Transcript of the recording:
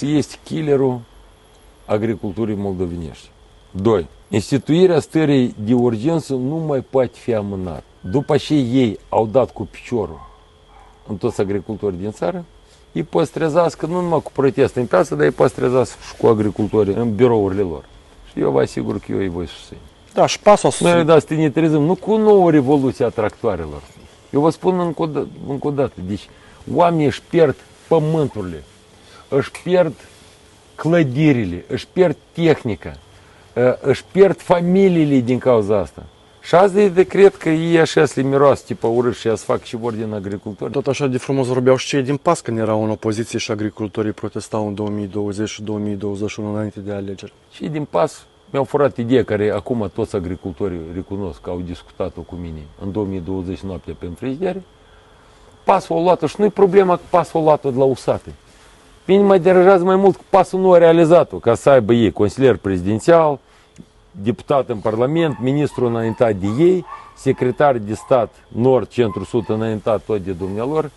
este killerul agriculturii moldovenești. 2. Instituirea stării de urgență nu mai poate fi amânat. După ce ei au dat cu piciorul în toți agricultorii din țară, îi păstrezească nu numai cu proteste în piață, dar îi păstrezească și cu agricultorii în birourile lor. Și eu vă asigur că eu îi voi susține. Da, și pasul a Noi susținut. da, să ne trezim, nu cu o nouă revoluție a tractoarelor. Eu vă spun încă o, dă- încă o dată, deci oamenii își pierd pământurile, își pierd clădirile, își pierd tehnica, ă, își pierd familiile din cauza asta. Și azi e decret că ei așa se miroase, tipă urât și să fac și vor din agricultori. Tot așa de frumos vorbeau și cei din PAS când erau în opoziție și agricultorii protestau în 2020 și 2021 înainte de alegeri. Și din pas mi-au furat ideea care acum toți agricultorii recunosc că au discutat-o cu mine în 2020 noaptea pe frigider. Pasul a luat-o și nu-i problema că pasul a luat-o de la usate. Pe mine mă deranjează mai mult că pasul nu a realizat-o, ca să aibă ei consilier prezidențial, deputat în Parlament, ministru înaintat de ei, secretar de stat nord, centru, sud înaintat tot de dumnealor.